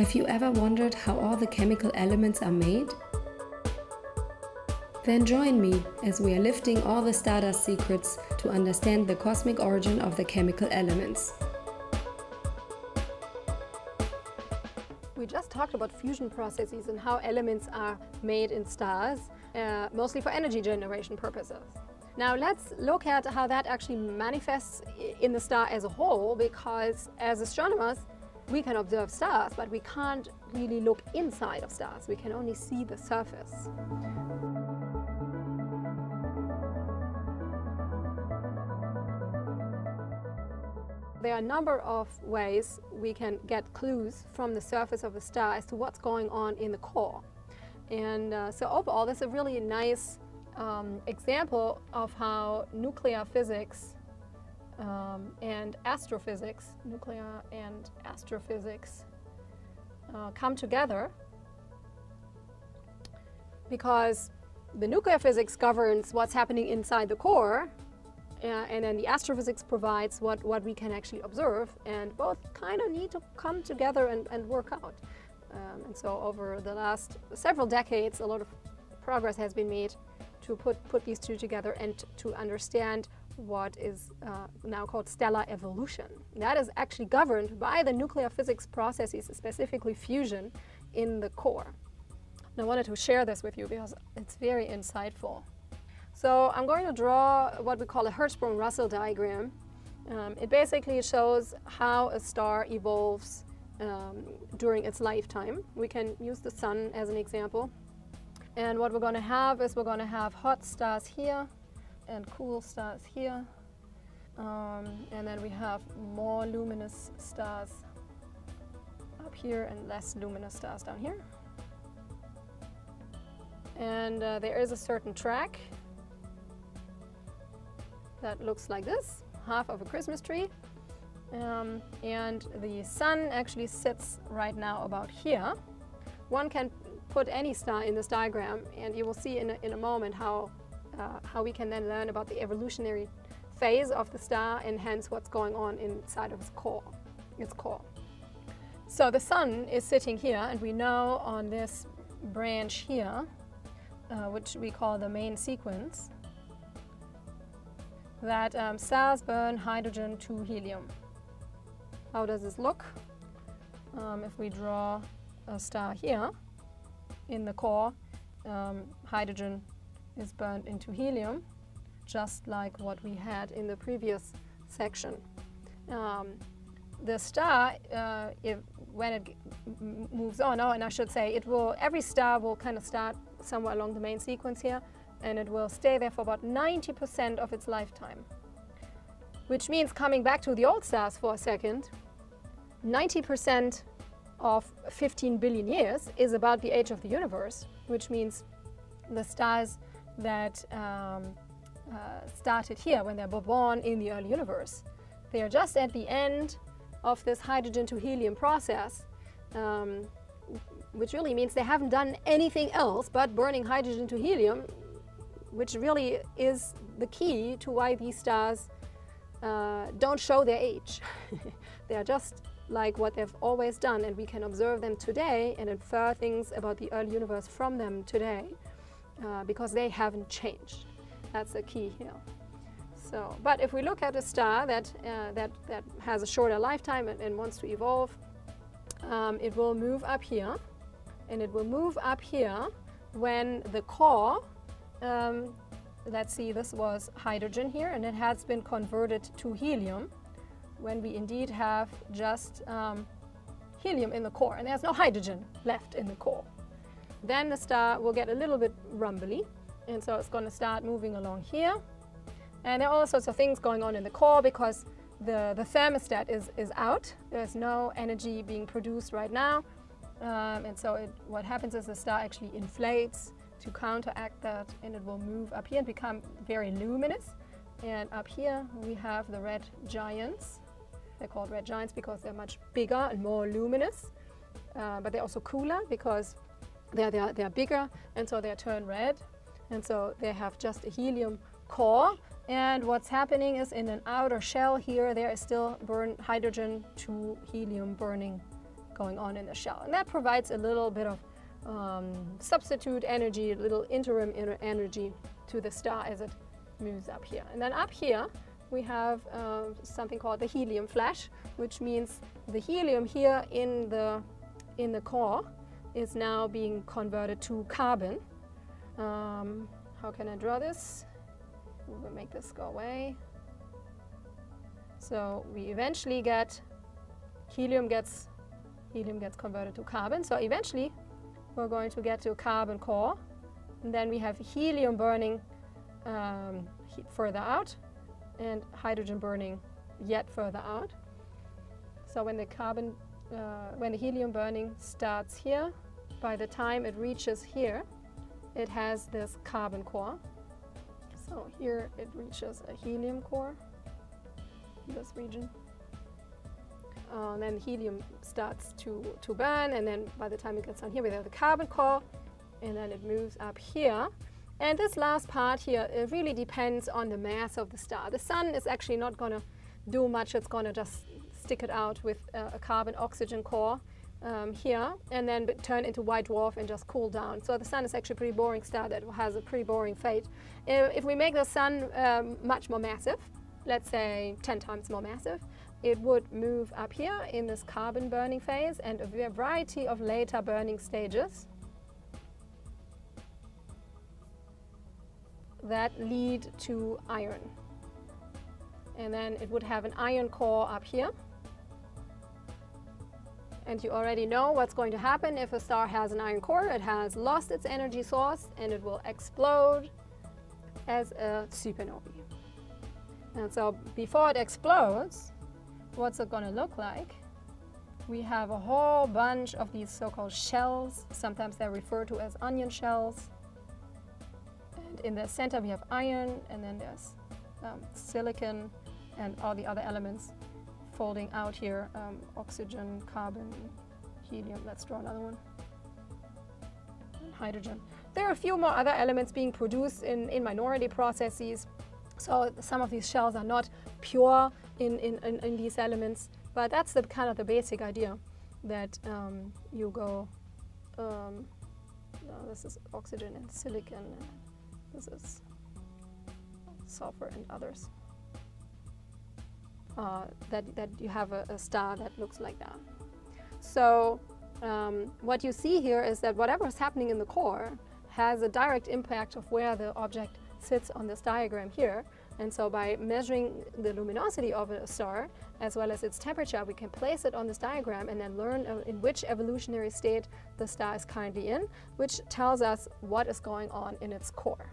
Have you ever wondered how all the chemical elements are made? Then join me as we are lifting all the Stardust secrets to understand the cosmic origin of the chemical elements. We just talked about fusion processes and how elements are made in stars, uh, mostly for energy generation purposes. Now let's look at how that actually manifests in the star as a whole because as astronomers we can observe stars but we can't really look inside of stars, we can only see the surface. There are a number of ways we can get clues from the surface of a star as to what's going on in the core. And uh, so overall, this is a really nice um, example of how nuclear physics um, and astrophysics, nuclear and astrophysics, uh, come together because the nuclear physics governs what's happening inside the core uh, and then the astrophysics provides what, what we can actually observe and both kind of need to come together and, and work out. Um, and so over the last several decades a lot of progress has been made to put, put these two together and to understand what is uh, now called stellar evolution. That is actually governed by the nuclear physics processes, specifically fusion, in the core. And I wanted to share this with you because it's very insightful. So I'm going to draw what we call a Hertzsprung-Russell diagram. Um, it basically shows how a star evolves um, during its lifetime. We can use the sun as an example. And what we're going to have is we're going to have hot stars here and cool stars here. Um, and then we have more luminous stars up here and less luminous stars down here. And uh, there is a certain track that looks like this, half of a Christmas tree. Um, and the sun actually sits right now about here. One can put any star in this diagram and you will see in a, in a moment how, uh, how we can then learn about the evolutionary phase of the star and hence what's going on inside of its core. Its core. So the sun is sitting here and we know on this branch here, uh, which we call the main sequence, that um, stars burn hydrogen to helium. How does this look? Um, if we draw a star here in the core, um, hydrogen is burned into helium, just like what we had in the previous section. Um, the star, uh, if, when it moves on, oh, and I should say, it will. Every star will kind of start somewhere along the main sequence here, and it will stay there for about 90% of its lifetime. Which means coming back to the old stars for a second, 90% of 15 billion years is about the age of the universe, which means the stars that um, uh, started here when they were born in the early universe. They are just at the end of this hydrogen to helium process, um, which really means they haven't done anything else but burning hydrogen to helium which really is the key to why these stars uh, don't show their age. they are just like what they've always done and we can observe them today and infer things about the early universe from them today uh, because they haven't changed. That's the key here. So, but if we look at a star that, uh, that, that has a shorter lifetime and, and wants to evolve, um, it will move up here and it will move up here when the core um, let's see, this was hydrogen here, and it has been converted to helium when we indeed have just um, helium in the core, and there's no hydrogen left in the core. Then the star will get a little bit rumbly, and so it's going to start moving along here. And there are all sorts of things going on in the core because the, the thermostat is, is out. There's no energy being produced right now. Um, and so it, what happens is the star actually inflates to counteract that and it will move up here and become very luminous. And up here we have the red giants. They're called red giants because they're much bigger and more luminous. Uh, but they're also cooler because they're, they're, they're bigger and so they turn red. And so they have just a helium core. And what's happening is in an outer shell here, there is still burn hydrogen to helium burning going on in the shell. And that provides a little bit of um, substitute energy, a little interim energy to the star as it moves up here. And then up here, we have uh, something called the helium flash, which means the helium here in the, in the core is now being converted to carbon. Um, how can I draw this? We'll make this go away. So we eventually get helium gets helium gets converted to carbon. So eventually we're going to get to a carbon core. And then we have helium burning um, further out and hydrogen burning yet further out. So when the carbon, uh, when the helium burning starts here, by the time it reaches here, it has this carbon core. So here it reaches a helium core, this region. Uh, and then helium starts to, to burn, and then by the time it gets on here, we have the carbon core, and then it moves up here. And this last part here, it really depends on the mass of the star. The sun is actually not going to do much. It's going to just stick it out with a, a carbon oxygen core um, here and then turn into white dwarf and just cool down. So the sun is actually a pretty boring star that has a pretty boring fate. If we make the sun um, much more massive, let's say 10 times more massive, it would move up here in this carbon burning phase and a variety of later burning stages that lead to iron. And then it would have an iron core up here. And you already know what's going to happen if a star has an iron core. It has lost its energy source and it will explode as a supernova. And so before it explodes, what's it going to look like? We have a whole bunch of these so-called shells. Sometimes they're referred to as onion shells And in the center we have iron and then there's um, silicon and all the other elements folding out here, um, oxygen, carbon, helium, let's draw another one, and hydrogen. There are a few more other elements being produced in, in minority processes. So some of these shells are not pure in, in, in, in these elements, but that's the kind of the basic idea that um, you go, um, this is oxygen and silicon this is sulfur and others. Uh, that, that you have a, a, star that looks like that. So um, what you see here is that whatever is happening in the core has a direct impact of where the object sits on this diagram here. And so by measuring the luminosity of a star, as well as its temperature, we can place it on this diagram and then learn uh, in which evolutionary state the star is currently in, which tells us what is going on in its core.